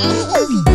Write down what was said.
Ay.